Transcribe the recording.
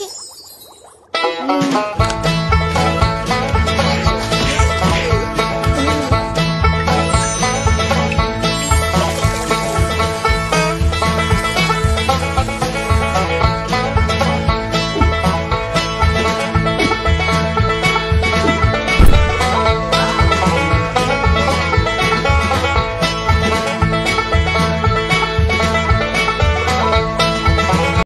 Música